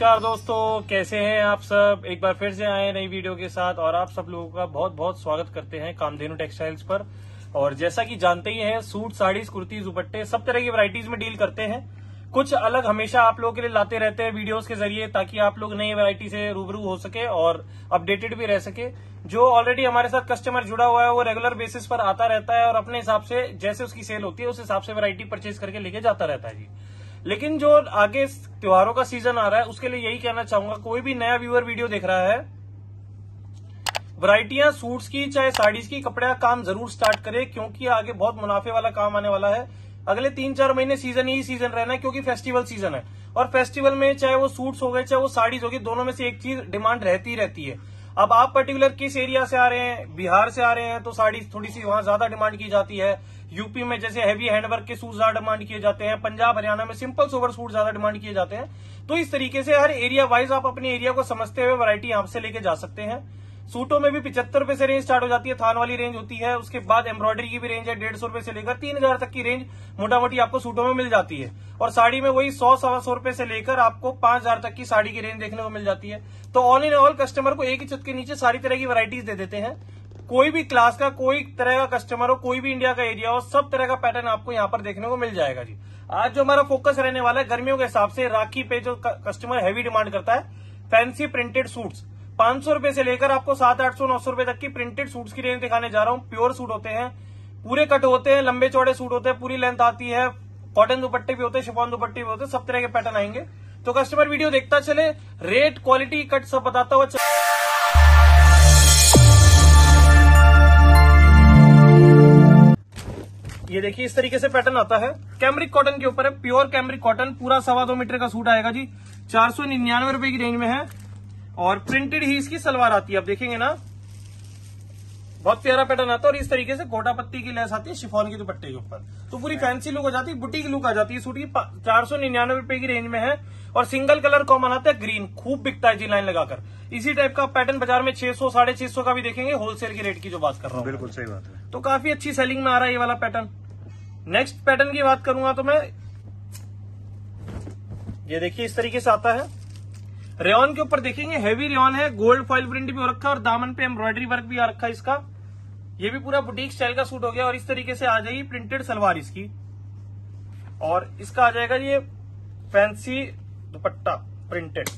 नमस्कार दोस्तों, कैसे हैं आप सब? एक बार फिर से आए नई वीडियो के साथ और आप सब लोगों का बहुत बहुत स्वागत करते हैं कामधेनु टेक्सटाइल्स पर। और जैसा कि जानते ही हैं, सूट, साड़ीज कुर्ती दुपट्टे सब तरह की वैरायटीज में डील करते हैं। कुछ अलग हमेशा आप लोगों के लिए लाते रहते हैं वीडियोस के ज़रिए ताकि आप लोग नई वैरायटी से रूबरू हो सके और अपडेटेड भी रह सके। जो ऑलरेडी हमारे साथ कस्टमर जुड़ा हुआ है, वो रेगुलर बेसिस पर आता रहता है और अपने हिसाब से जैसे उसकी सेल होती है, उस हिसाब से वैरायटी परचेज करके लेके जाता रहता है जी। लेकिन जो आगे त्योहारों का सीज़न आ रहा है, उसके लिए यही कहना चाहूँगा, कोई भी नया व्यूअर वीडियो देख रहा है वराइटियाँ सूट्स की, चाहे साड़ीज की, कपड़े का काम ज़रूर स्टार्ट करे, क्योंकि आगे बहुत मुनाफे वाला काम आने वाला है। अगले तीन चार महीने सीज़न ही सीज़न रहना है, क्योंकि फेस्टिवल सीज़न है। और फेस्टिवल में चाहे वो सूट्स हो गए, चाहे वो साड़ीज होगी, दोनों में से एक चीज़ डिमांड रहती रहती है। अब आप पर्टिकुलर किस एरिया से आ रहे हैं? बिहार से आ रहे हैं तो साड़ी थोड़ी सी वहाँ ज़्यादा डिमांड की जाती है। यूपी में जैसे हैवी हैंडवर्क के सूट ज़्यादा डिमांड किए जाते हैं, पंजाब, हरियाणा में सिंपल सोवर सूट ज़्यादा डिमांड किए जाते हैं। तो इस तरीके से हर एरिया वाइज आप अपने एरिया को समझते हुए वरायटी यहाँ से लेके जा सकते हैं। सूटों में भी पिछहत्तर रुपए से रेंज स्टार्ट हो जाती है, थान वाली रेंज होती है, उसके बाद एम्ब्रॉयडरी की भी रेंज है, डेढ़ सौ रुपए से लेकर तीन हज़ार तक की रेंज मोटा मोटी आपको सूटों में मिल जाती है। और साड़ी में वही सौ, सवा सौ रुपए से लेकर आपको पाँच हज़ार तक की साड़ी की रेंज देखने को मिल जाती है। तो ऑल इन ऑल कस्टमर को एक ही छत के नीचे सारी तरह की वरायटीज दे देते हैं। कोई भी क्लास का, कोई तरह का कस्टमर हो, कोई भी इंडिया का एरिया हो, सब तरह का पैटर्न आपको यहाँ पर देखने को मिल जाएगा जी। आज जो हमारा फोकस रहने वाला है, गर्मियों के हिसाब से राखी पे जो कस्टमर हैवी डिमांड करता है फैंसी प्रिंटेड सूट्स पाँच सौ से लेकर आपको सात, आठ सौ, नौ सौ तक की प्रिंटेड सूट्स की रेंज दिखाने जा रहा हूँ। प्योर सूट होते हैं, पूरे कट होते हैं, लंबे चौड़े सूट होते हैं, पूरी लेंथ आती है कॉटन दुपट्टे भी होते हैं, शिफॉन दुपट्टे भी होते हैं, सब तरह के पैटर्न आएँगे। तो कस्टमर वीडियो देखता चले रेट क्वालिटी कट सब बताता हुआ ये देखिए, इस तरीके से पैटर्न आता है। कैमरिक कॉटन के ऊपर है प्योर कैमरिक कॉटन पूरा सवा दो मीटर का सूट आएगा जी। चार सौ निन्यानवे रुपए की रेंज में है। और प्रिंटेड ही इसकी सलवार आती है। आप देखेंगे ना बहुत प्यारा पैटर्न आता है और इस तरीके से गोटा पत्ती की लेस आती है शिफॉन के दुपट्टे के ऊपर। तो पूरी फैंसी लुक हो जाती है बुटी की लुक आ जाती है। सूट की चार सौ निन्यानवे रुपए की रेंज में है और सिंगल कलर कॉमन आता है ग्रीन खूब बिकता है जी लाइन लगाकर। इसी टाइप का पैटर्न बाज़ार में छह सौ साढ़े छह सौ का भी देखेंगे होलसेल की रेट की जो बात कर रहा हूँ। बिल्कुल सही बात है। तो काफ़ी अच्छी सेलिंग में आ रहा है ये वाला पैटर्न नेक्स्ट पैटर्न की बात करूँगा तो मैं ये देखिए इस तरीके से आता है। रेन के ऊपर देखेंगे हैवी रेन है गोल्ड फॉइल प्रिंट भी हो रखा है और दामन पे एम्ब्रॉयडरी वर्क भी आ रखा है इसका। ये भी पूरा बुटीक स्टाइल का सूट हो गया और इस तरीके से आ जाएगी प्रिंटेड सलवार इसकी। और इसका आ जाएगा ये फैंसी दुपट्टा प्रिंटेड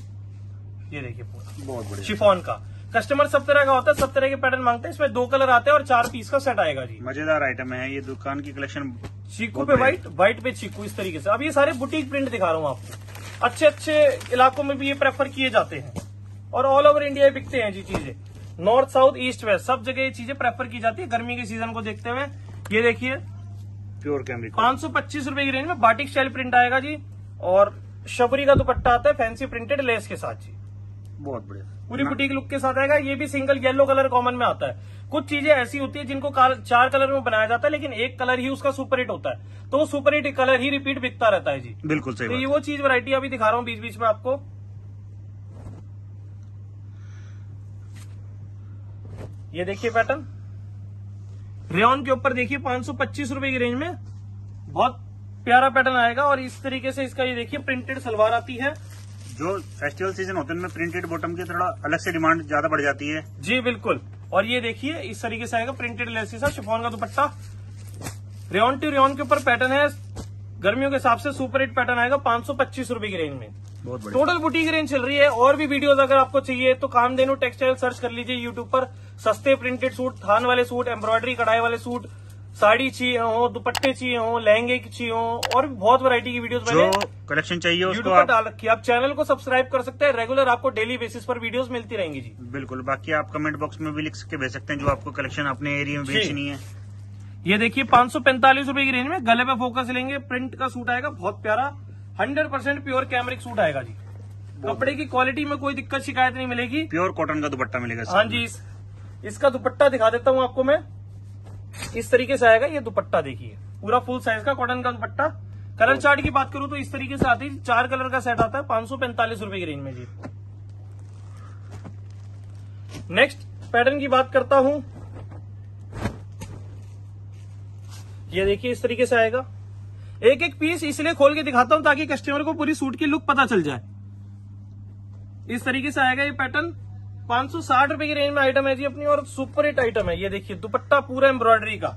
ये देखिए पूरा। बहुत बढ़िया। शिफॉन का। कस्टमर सब तरह का होता है सब तरह के पैटर्न मांगते हैं इसमें दो कलर आते हैं और चार पीस का सेट आएगा जी। मज़ेदार आइटम है ये दुकान की कलेक्शन चीकू पे व्हाइट व्हाइट पे चीकू इस तरीके से। अब ये सारे बुटीक प्रिंट दिखा रहा हूँ आपको। अच्छे अच्छे इलाकों में भी ये प्रेफर किए जाते हैं। और ऑल ओवर इंडिया बिकते हैं जी चीज़ें। नॉर्थ साउथ ईस्ट वेस्ट सब जगह ये चीज़ें प्रेफर की जाती है। गर्मी के सीज़न को देखते हुए ये देखिए। प्योर कैमरिक पाँच सौ पच्चीस रुपये की रेंज में बाटिक स्टाइल प्रिंट आएगा जी। और शबरी का दुपट्टा आता है फैंसी प्रिंटेड लेस के साथ जी। बहुत बढ़िया। पूरी बुटीक लुक के साथ आएगा। ये भी सिंगल येलो कलर कॉमन में आता है। कुछ चीज़ें ऐसी होती है जिनको चार कलर में बनाया जाता है लेकिन एक कलर ही उसका सुपर हिट होता है। तो वो सुपर हिट कलर ही रिपीट बिकता रहता है जी। बिल्कुल सही तो ये वो चीज़ वैरायटी अभी दिखा रहा हूँ बीच बीच में आपको। ये देखिए पैटर्न रेन के ऊपर देखिए पाँच सौ पच्चीस रुपए की रेंज में। बहुत प्यारा पैटर्न आएगा और इस तरीके से इसका ये देखिए प्रिंटेड सलवार आती है। जो फेस्टिवल सीज़न होते हैं उनमें प्रिंटेड बॉटम की थोड़ा अलग से डिमांड ज़्यादा बढ़ जाती है। जी बिल्कुल। और ये देखिए इस तरीके से आएगा प्रिंटेड लेस सा शिफॉन का दुपट्टा। रेन टू रेन के ऊपर पैटर्न है। गर्मियों के हिसाब से सुपर हिट पैटर्न आएगा पाँच सौ पच्चीस रुपए की रेंज में। बहुत टोटल बुटीक रेंज चल रही है। और भी वीडियोस अगर आपको चाहिए तो कामधेनु टेक्सटाइल सर्च कर लीजिए यूट्यूब पर। सस्ते प्रिंटेड सूट थान वाले सूट एम्ब्रॉयडरी कढ़ाई वाले सूट साड़ी चाहिए हो दुपट्टे चाहिए हो लहंगे की चाहिए हो और भी बहुत वैरायटी की वीडियोस जो मैंने कलेक्शन चाहिए उसको आप डाल रखी आप चैनल को सब्सक्राइब कर सकते हैं। रेगुलर आपको डेली बेसिस पर वीडियोस मिलती रहेंगी जी। बिल्कुल बाकी आप कमेंट बॉक्स में भी लिख के भेज सकते हैं जो आपको कलेक्शन अपने एरिया में बेचनी है। ये देखिए पाँच सौ पैंतालीस रुपए की रेंज में गले पे फोकस लेंगे। प्रिंट का सूट आएगा बहुत प्यारा। Hundred percent pure cambric suit आएगा जी। कपड़े की क्वालिटी में कोई दिक्कत शिकायत नहीं मिलेगी। प्योर कॉटन का दुपट्टा मिलेगा हाँ जी इसका दुपट्टा दिखा देता हूँ आपको मैं। इस तरीके से आएगा ये दुपट्टा देखिए। पूरा फुल साइज़ का कॉटन का दुपट्टा। कलर चार्ट की बात करूँ तो इस तरीके से आती है। चार कलर का सेट आता है पाँच सौ पैंतालीस रुपए की रेंज में जी। नेक्स्ट पैटर्न की बात करता हूँ। ये देखिए इस तरीके से आएगा। एक एक पीस इसलिए खोल के दिखाता हूँ ताकि कस्टमर को पूरी सूट की लुक पता चल जाए। इस तरीके से आएगा ये पैटर्न पाँच सौ साठ रुपए की रेंज में आइटम है जी अपनी और सुपर हिट आइटम है। ये देखिए दुपट्टा पूरा एम्ब्रॉयडरी का।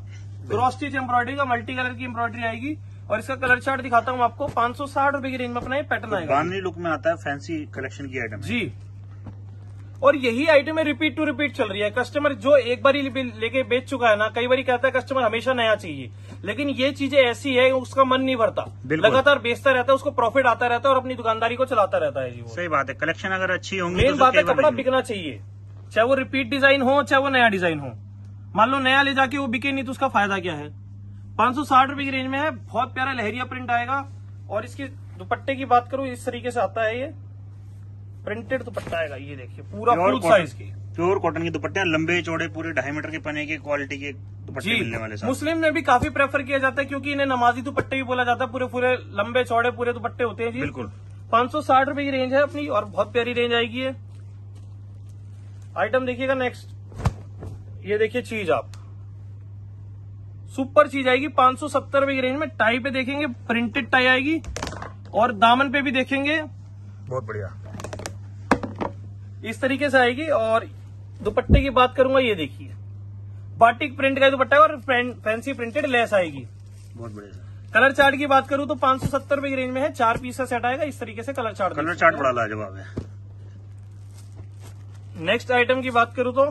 क्रॉस स्टिच एम्ब्रॉयडरी का मल्टी कलर की एम्ब्रॉयडरी आएगी। और इसका कलर चार्ट दिखाता हूँ आपको। पाँच सौ साठ रुपए की रेंज में अपना ये पैटर्न आएगा। लुक में आता है फैंसी कलेक्शन की आइटम है। जी। और यही आइटम है रिपीट टू रिपीट चल रही है। कस्टमर जो एक बार लेके बेच चुका है ना कई बार कहता है कस्टमर हमेशा नया चाहिए। लेकिन ये चीज़ें ऐसी है उसका मन नहीं भरता। लगातार बेचता रहता है उसको प्रॉफिट आता रहता है और अपनी दुकानदारी को चलाता रहता है जी वो। सही बात है। कलेक्शन अगर अच्छी होंगी मेन तो बात है कपड़ा बिकना चाहिए। चाहे वो रिपीट डिज़ाइन हो चाहे वो नया डिज़ाइन हो। मान लो नया ले जाके वो बिके नहीं तो उसका फ़ायदा क्या है? पाँच सौ साठ रुपए की रेंज में है बहुत प्यारा लहरिया प्रिंट आएगा। और इसके दुपट्टे की बात करूँ इस तरीके से आता है ये। प्रिंटेड दुपट्टा आएगा ये देखिए पूरा फुल साइज़ की। प्योर कॉटन के दुपट्टे हैं, लंबे चौड़े पूरे ढाई मीटर के पने के क्वालिटी के दुपट्टे मिलने वाले साथ। मुस्लिम में भी काफ़ी प्रेफर किया जाता है क्योंकि इन्हें नमाजी दुपट्टे भी बोला जाता है पूरे पूरे लंबे चौड़े पूरे दुपट्टे होते हैं जी। बिल्कुल। पाँच सौ साठ रुपए की रेंज है अपनी और बहुत प्यारी रेंज आएगी ये। आइटम देखिएगा नेक्स्ट ये देखिए चीज़ आप। सुपर चीज़ आएगी पाँच सौ सत्तर रुपए की रेंज में। टाई पे देखेंगे प्रिंटेड टाई आएगी और दामन पे भी देखेंगे। बहुत बढ़िया। इस तरीके से आएगी और दुपट्टे की बात करूँगा ये देखिए। बाटिक प्रिंट का दुपट्टा है और फैंसी प्रिंटेड लेस आएगी। बहुत बढ़िया कलर चार्ट की बात करूँ तो पाँच सौ सत्तर रुपए की रेंज में है चार पीस का सेट आएगा इस तरीके से कलर चार्ट कलर चार्ट बड़ा लाजवाब है। नेक्स्ट आइटम की बात करूँ तो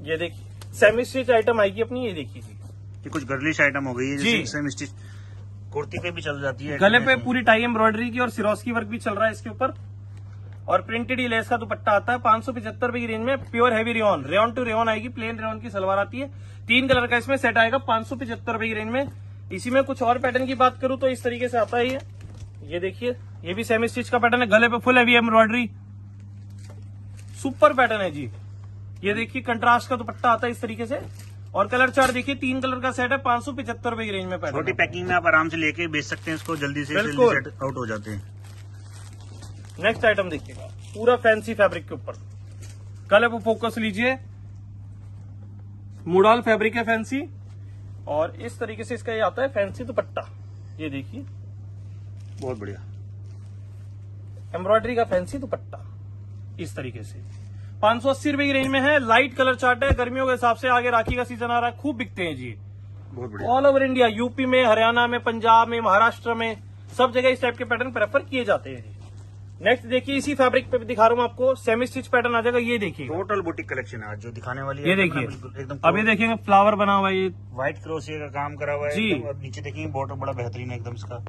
ये देखिए सेमी स्टिच आइटम आएगी अपनी ये देखिए ये कुछ गर्लिश आइटम हो गई है सेम स्टिच कुर्ती पे भी चल जाती है गले पे पूरी टाई एम्ब्रॉयडरी की और सिरोस्की वर्क भी चल रहा है इसके ऊपर। और प्रिंटेड ही लेस का दुपट्टा आता है पाँच सौ पिछहत्तर रुपए की रेंज में pure heavy rayon rayon to rayon आएगी प्लेन रेन की सलवार आती है। तीन कलर का इसमें सेट आएगा पाँच सौ पिछहत्तर रुपए की रेंज में। इसी में कुछ और पैटर्न की बात करूँ तो इस तरीके से आता है ये। ये देखिए ये भी सेमी स्टिच का पैटर्न है गले पे full heavy embroidery super pattern है जी। ये देखिए कंट्रास्ट का दुपट्टा आता है इस तरीके से। और कलर चार्ट देखिए तीन कलर का सेट है पाँच सौ पिछहत्तर रुपए की रेंज में पैटर्न छोटी पैकिंग में आप आराम से लेके बेच सकते हैं इसको जल्दी से जल्दी सेट आउट हो जाते हैं। नेक्स्ट आइटम देखिएगा पूरा फैंसी फैब्रिक के ऊपर। कलर पे फोकस लीजिए मुडाल फैब्रिक है फैंसी और इस तरीके से इसका ये आता है फैंसी दुपट्टा। ये देखिए। बहुत बढ़िया। एम्ब्रॉयडरी का फैंसी दुपट्टा इस तरीके से। पाँच सौ की रेंज में है लाइट कलर चार्ट है गर्मियों के हिसाब से आगे राखी का सीज़न आ रहा है खूब बिकते हैं जी। ऑल ओवर इंडिया यूपी में हरियाणा में पंजाब में महाराष्ट्र में सब जगह इस टाइप के पैटर्न प्रेफर किए जाते हैं। जी नेक्स्ट देखिए इसी फैब्रिक पे भी दिखा रहा हूँ आपको सेमी स्टिच पैटर्न आ जाएगा ये देखिए। टोटल बुटीक कलेक्शन है आज जो दिखाने वाली है। ये देखिए एकदम अभी देखेंगे फ्लावर बना हुआ है ये। व्हाइट क्रोशिया का काम करा हुआ है जी। अब नीचे देखेंगे बॉर्डर बड़ा बेहतरीन है एकदम इसका।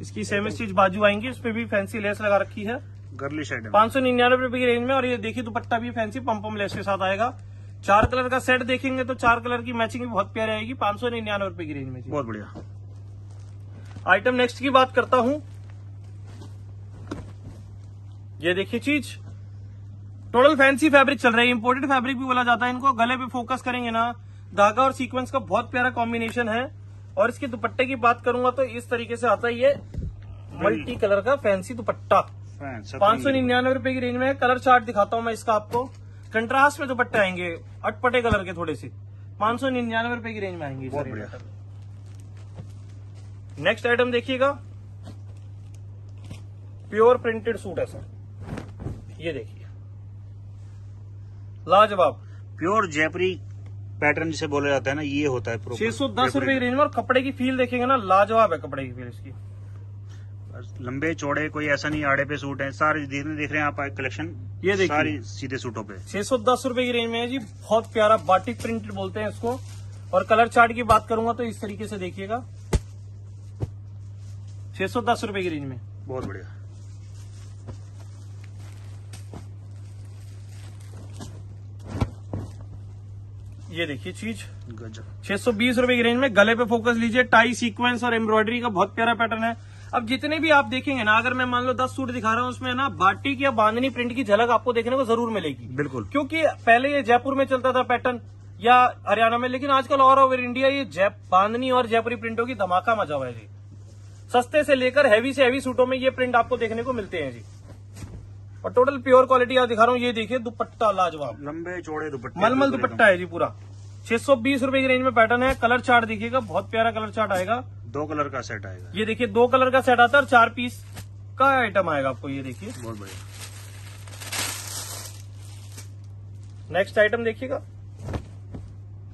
इसकी सेमी स्टिच बाजू आएँगी इस पे भी फैंसी लेस लगा रखी है। गर्लिश आइटम पाँच सौ निन्यानवे रुपए की रेंज में और ये देखिए दुपट्टा भी फैंसी पम्पम लेस के साथ आएगा। चार कलर का सेट देखेंगे तो चार कलर की मैचिंग भी बहुत प्यारी आएगी पाँच सौ निन्यानवे रुपए की रेंज में बहुत बढ़िया। आइटम नेक्स्ट की बात करता हूँ। ये देखिए चीज़। टोटल फैंसी फैब्रिक चल रहा है इंपोर्टेड फैब्रिक भी बोला जाता है इनको। गले पे फोकस करेंगे ना धागा और सीक्वेंस का बहुत प्यारा कॉम्बिनेशन है। और इसके दुपट्टे की बात करूँगा तो इस तरीके से आता है ये मल्टी कलर का फैंसी दुपट्टा। पाँच सौ निन्यानवे रुपए की रेंज में कलर चार्ट दिखाता हूँ मैं इसका आपको। कंट्रास्ट में दुपट्टे आएँगे अटपटे कलर के थोड़े से। पाँच सौ निन्यानवे रुपए की रेंज में आएँगे नेक्स्ट आइटम देखिएगा। प्योर प्रिंटेड सूट है सर ये देखिए। लाजवाब। प्योर जयपुरी पैटर्न जिसे बोला जाता है ना ये होता है छह सौ दस। रुपए की रेंज में और कपड़े की फील देखेंगे ना लाजवाब है कपड़े की फील इसकी। लंबे चौड़े कोई ऐसा नहीं आड़े पे सूट है सारे देखने देख रहे हैं आप कलेक्शन ये देखिए। सारी सीधे सूटों पे। छह सौ दस रुपए की रेंज में है जी बहुत प्यारा बाटिक प्रिंटेड बोलते हैं इसको। और कलर चार्ट की बात करूँगा तो इस तरीके से देखिएगा। छह सौ दस रुपए की रेंज में। बहुत बढ़िया। ये देखिए चीज़। गजब। छह सौ बीस रुपए की रेंज में गले पे फोकस लीजिए टाई सीक्वेंस और एम्ब्रॉयडरी का बहुत प्यारा पैटर्न है। अब जितने भी आप देखेंगे ना अगर मैं मान लो दस सूट दिखा रहा हूँ उसमें ना बाटिक या बांधनी प्रिंट की झलक आपको देखने को ज़रूर मिलेगी। बिल्कुल। क्योंकि पहले ये जयपुर में चलता था पैटर्न या हरियाणा में लेकिन आजकल ऑल ओवर इंडिया ये बांधनी और जयपुरी प्रिंटों की धमाका मचा हुआ है जी। सस्ते से लेकर हैवी से हैवी सूटों में ये प्रिंट आपको देखने को मिलते हैं जी। और टोटल प्योर क्वालिटी आप दिखा रहा हूँ ये देखिए दुपट्टा लाजवाब। लंबे चौड़े दुपट्टे मलमल दुपट्टा है जी पूरा। छह सौ बीस रुपए की रेंज में पैटर्न है कलर चार्ट देखिएगा बहुत प्यारा कलर चार्ट आएगा। दो कलर का सेट आएगा। ये देखिए दो कलर का सेट आता है और चार पीस का आइटम आएगा आपको ये देखिए। बहुत बढ़िया। नेक्स्ट आइटम देखिएगा।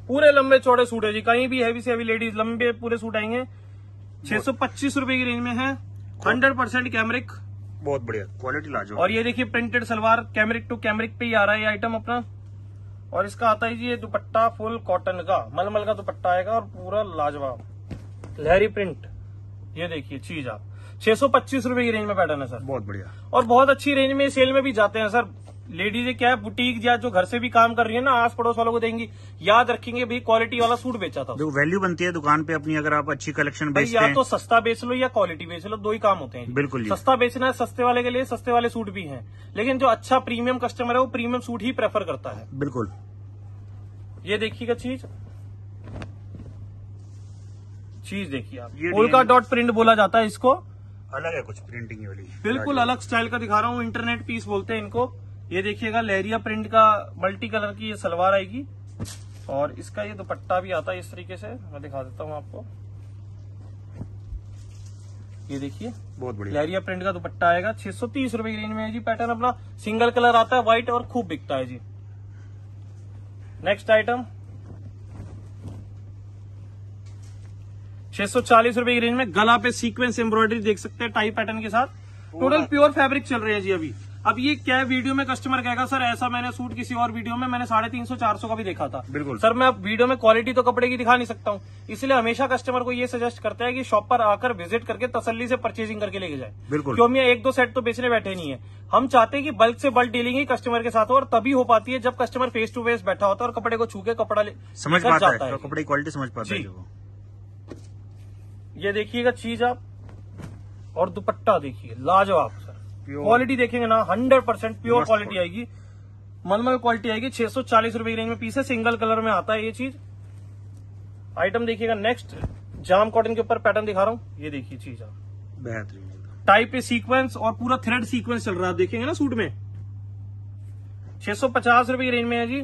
पूरे लंबे चौड़े सूट है जी कहीं भी हैवी से हैवी लेडीज़ लंबे पूरे सूट आएँगे। छह सौ पच्चीस रुपए की रेंज में है। हंड्रेड परसेंट कैमरिक बहुत बढ़िया क्वालिटी लाजवाब और ये देखिए printed salwar cambric to cambric पे ही आ रहा है ये आइटम अपना। और इसका आता है जी ये दुपट्टा फुल कॉटन का मलमल का दुपट्टा आएगा और पूरा लाजवाब। लहरी प्रिंट ये देखिए चीज़ आप। छह सौ पच्चीस रुपए की रेंज में पैटर्न है सर बहुत बढ़िया। और बहुत अच्छी रेंज में सेल में भी जाते हैं सर लेडीज़ क्या है? बुटीक या जो घर से भी काम कर रही है ना आस पड़ोस वालों को देंगी। याद रखेंगे भाई क्वालिटी वाला सूट बेचा था। देखो वैल्यू बनती है दुकान पे अपनी अगर आप अच्छी कलेक्शन बेचते या हैं। तो सस्ता बेच लो या क्वालिटी बेच लो दो ही काम होते हैं। बिल्कुल सस्ता बेचना है सस्ते वाले के लिए सस्ते वाले सूट भी हैं। लेकिन जो अच्छा प्रीमियम कस्टमर है वो प्रीमियम सूट ही प्रेफर करता है। बिल्कुल। ये देखिएगा चीज़। चीज़ देखिए आप। ये पोलका डॉट प्रिंट बोला जाता है इसको। अलग है कुछ प्रिंटिंग वाली। बिल्कुल अलग स्टाइल का दिखा रहा हूँ इंटरनेट पीस बोलते हैं इनको। ये देखिएगा लहरिया प्रिंट का मल्टी कलर की ये सलवार आएगी। और इसका ये दुपट्टा भी आता है इस तरीके से। मैं दिखा देता हूँ आपको। ये देखिए। बहुत बढ़िया। लहरिया प्रिंट का दुपट्टा आएगा। छह सौ तीस रुपए की रेंज में है जी पैटर्न अपना सिंगल कलर आता है व्हाइट और खूब बिकता है जी। नेक्स्ट आइटम छह सौ चालीस रुपए की रेंज में गला पे सीक्वेंस एम्ब्रॉयडरी देख सकते हैं टाई पैटर्न के साथ। टोटल प्योर फैब्रिक चल रहे हैं जी अभी। अब ये क्या वीडियो में कस्टमर कहेगा सर ऐसा मैंने सूट किसी और वीडियो में मैंने साढ़े तीन सौ चार सौ का भी देखा था। बिल्कुल। सर मैं अब वीडियो में क्वालिटी तो कपड़े की दिखा नहीं सकता हूँ। इसलिए हमेशा कस्टमर को ये सजेस्ट करता है कि शॉप पर आकर विज़िट करके तसल्ली से परचेजिंग करके लेके जाए। बिल्कुल। क्यों? हम एक दो सेट तो बेचने बैठे नहीं है। हम चाहते हैं कि बल्क से बल्क डीलिंग ही कस्टमर के साथ हो और तभी हो पाती है जब कस्टमर फेस टू फेस बैठा होता है और कपड़े को छू के कपड़ा ले- समझ पाता है तो कपड़े की क्वालिटी समझ पाता है। ये देखिएगा चीज़ आप और दुपट्टा देखिए लाजवाब सर। क्वालिटी देखेंगे ना हंड्रेड परसेंट प्योर क्वालिटी आएगी। मलमल क्वालिटी आएगी छह सौ चालीस रुपए की रेंज में पीस है सिंगल कलर में आता है ये चीज़। आइटम देखिएगा नेक्स्ट जाम कॉटन के ऊपर पैटर्न दिखा रहा हूँ ये देखिए चीज़ आप। बेहतरीन एकदम। टाई पे सीक्वेंस और पूरा थ्रेड सीक्वेंस चल रहा है आप देखेंगे ना सूट में। छह सौ पचास रुपए की रेंज में है जी।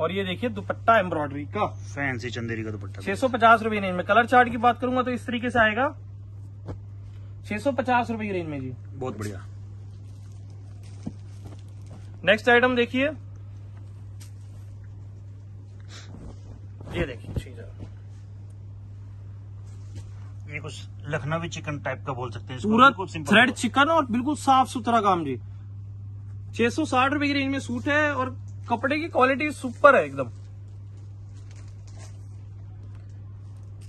और ये देखिए दुपट्टा एम्ब्रॉयडरी का। फैंसी चंदेरी का दुपट्टा। छह सौ पचास रुपए रेंज में। कलर चार्ट की बात करूँगा तो इस तरीके से आएगा। छह सौ पचास रुपए की रेंज में जी। बहुत बढ़िया। नेक्स्ट आइटम देखिए। ये देखिए ये कुछ लखनवी चिकन टाइप का बोल सकते हैं। पूरा थ्रेड चिकन और बिल्कुल साफ़ सुथरा काम जी। छह सौ साठ रुपए की रेंज में सूट है और कपड़े की क्वालिटी सुपर है एकदम।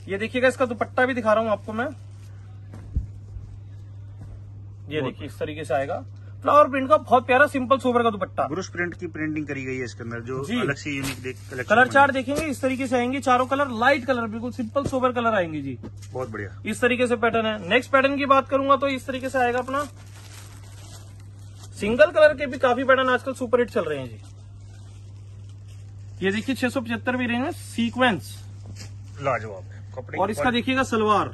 ये देखिएगा इसका दुपट्टा भी दिखा रहा हूँ आपको मैं। ये देखिए इस तरीके से आएगा। फ्लावर प्रिंट का बहुत प्यारा सिंपल सोबर का दुपट्टा। ब्रुश प्रिंट की प्रिंटिंग करी गई है इसके अंदर जो अलग से यूनिक देख कलर। चार्ट देखेंगे इस तरीके से आएँगे चारों कलर लाइट कलर बिल्कुल सिंपल सोबर कलर आएँगे जी। बहुत बढ़िया। इस तरीके से पैटर्न है। नेक्स्ट पैटर्न की बात करूँगा तो इस तरीके से आएगा अपना। सिंगल कलर के भी काफ़ी पैटर्न आजकल सुपर हिट चल रहे हैं जी। ये देखिए छह सौ पचहत्तर भी रेंज में सीक्वेंस लाजवाब है। कपड़े और इसका देखिएगा सलवार।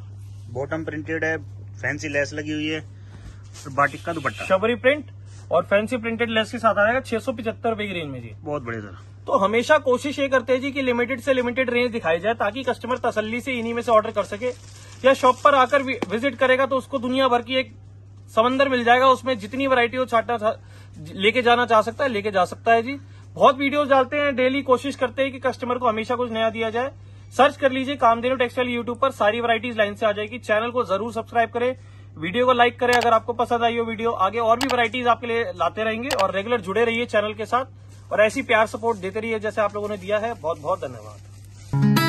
बॉटम प्रिंटेड है फैंसी लेस लगी हुई है। और बाटिक का दुपट्टा। शबरी प्रिंट और फैंसी प्रिंटेड लेस के साथ आएगा छह सौ पचहत्तर रुपए की रेंज में जी। बहुत बढ़िया सर। तो हमेशा कोशिश ये करते हैं जी कि लिमिटेड से लिमिटेड रेंज दिखाई जाए ताकि कस्टमर तसल्ली से इन्हीं में से ऑर्डर कर सके। या शॉप पर आकर विज़िट करेगा तो उसको दुनिया भर की एक समंदर मिल जाएगा। उसमें जितनी वैरायटी हो चाहता लेके जाना चाह सकता है लेके जा सकता है जी। बहुत वीडियोस डालते हैं डेली कोशिश करते हैं कि कस्टमर को हमेशा कुछ नया दिया जाए। सर्च कर लीजिए कामधेनु टेक्सटाइल यूट्यूब पर, सारी वरायटीज लाइन से आ जाएगी। चैनल को ज़रूर सब्सक्राइब करें। वीडियो को लाइक करें अगर आपको पसंद आई हो वीडियो आगे और भी वरायटीज आपके लिए लाते रहेंगे और रेगुलर जुड़े रहिए चैनल के साथ। और ऐसी प्यार सपोर्ट देते रहिए जैसे आप लोगों ने दिया है। बहुत बहुत धन्यवाद।